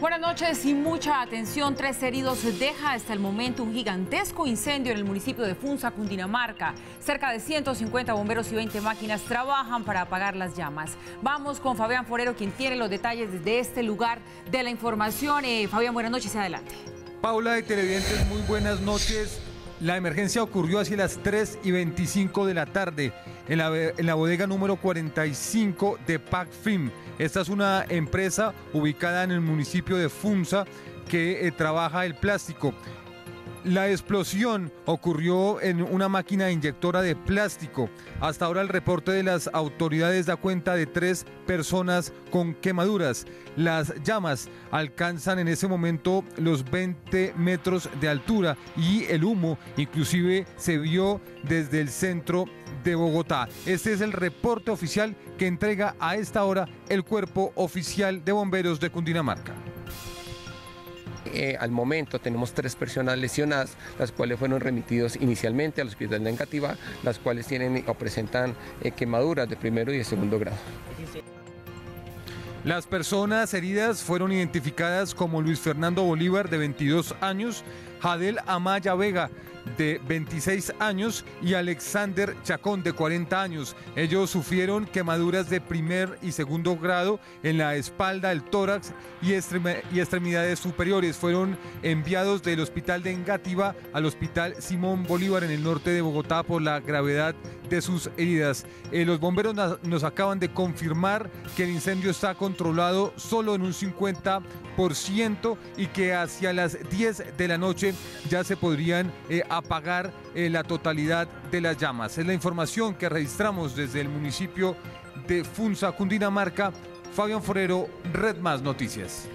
Buenas noches y mucha atención. Tres heridos deja hasta el momento un gigantesco incendio en el municipio de Funza, Cundinamarca. Cerca de 150 bomberos y 20 máquinas trabajan para apagar las llamas. Vamos con Fabián Forero, quien tiene los detalles desde este lugar de la información. Eh, Fabián, buenas noches y adelante. Paula de Televidentes, muy buenas noches. La emergencia ocurrió hacia las 3 y 25 de la tarde en la, en la bodega número 45 de PacFilm. Esta es una empresa ubicada en el municipio de Funza que eh, trabaja el plástico. La explosión ocurrió en una máquina inyectora de plástico. Hasta ahora el reporte de las autoridades da cuenta de tres personas con quemaduras. Las llamas alcanzan en ese momento los 20 metros de altura y el humo inclusive se vio desde el centro de Bogotá. Este es el reporte oficial que entrega a esta hora el cuerpo oficial de bomberos de Cundinamarca. Eh, al momento tenemos tres personas lesionadas, las cuales fueron remitidos inicialmente al hospital de Engativá, las cuales tienen o presentan eh, quemaduras de primero y de segundo grado. Las personas heridas fueron identificadas como Luis Fernando Bolívar, de 22 años, Jadel Amaya Vega, de 26 años, y Alexander Chacón, de 40 años. Ellos sufrieron quemaduras de primer y segundo grado en la espalda, el tórax y, y extremidades superiores. Fueron enviados del hospital de Engativá al hospital Simón Bolívar en el norte de Bogotá por la gravedad de sus heridas. Eh, los bomberos nos acaban de confirmar que el incendio está controlado solo en un 50% y que hacia las 10 de la noche ya se podrían eh, apagar eh, la totalidad de las llamas. Es la información que registramos desde el municipio de Funza, Cundinamarca. Fabián Forero, Red Más Noticias.